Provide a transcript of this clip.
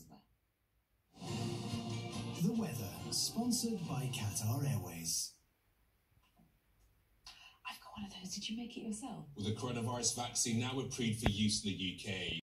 is there? The weather, sponsored by Qatar Airways. I've got one of those. Did you make it yourself? With the coronavirus vaccine now approved for use in the UK,